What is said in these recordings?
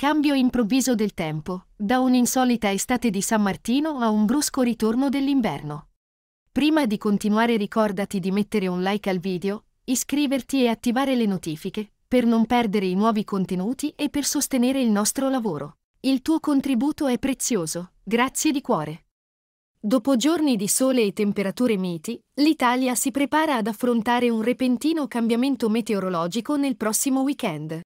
Cambio improvviso del tempo, da un'insolita estate di San Martino a un brusco ritorno dell'inverno. Prima di continuare ricordati di mettere un like al video, iscriverti e attivare le notifiche, per non perdere i nuovi contenuti e per sostenere il nostro lavoro. Il tuo contributo è prezioso, grazie di cuore. Dopo giorni di sole e temperature miti, l'Italia si prepara ad affrontare un repentino cambiamento meteorologico nel prossimo weekend.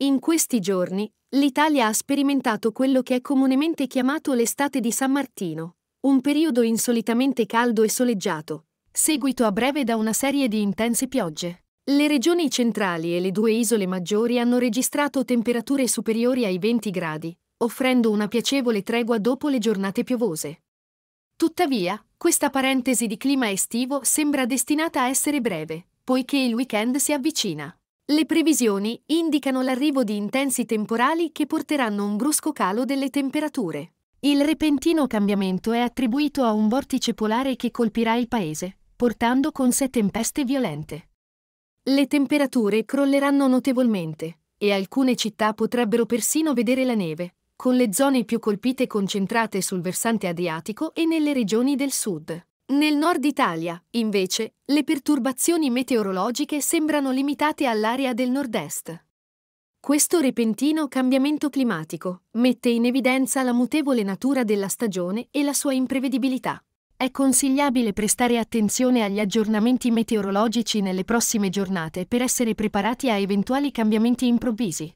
In questi giorni, l'Italia ha sperimentato quello che è comunemente chiamato l'estate di San Martino, un periodo insolitamente caldo e soleggiato, seguito a breve da una serie di intense piogge. Le regioni centrali e le due isole maggiori hanno registrato temperature superiori ai 20 gradi, offrendo una piacevole tregua dopo le giornate piovose. Tuttavia, questa parentesi di clima estivo sembra destinata a essere breve, poiché il weekend si avvicina. Le previsioni indicano l'arrivo di intensi temporali che porteranno un brusco calo delle temperature. Il repentino cambiamento è attribuito a un vortice polare che colpirà il paese, portando con sé tempeste violente. Le temperature crolleranno notevolmente e alcune città potrebbero persino vedere la neve, con le zone più colpite concentrate sul versante adriatico e nelle regioni del sud. Nel nord Italia, invece, le perturbazioni meteorologiche sembrano limitate all'area del nord-est. Questo repentino cambiamento climatico mette in evidenza la mutevole natura della stagione e la sua imprevedibilità. È consigliabile prestare attenzione agli aggiornamenti meteorologici nelle prossime giornate per essere preparati a eventuali cambiamenti improvvisi.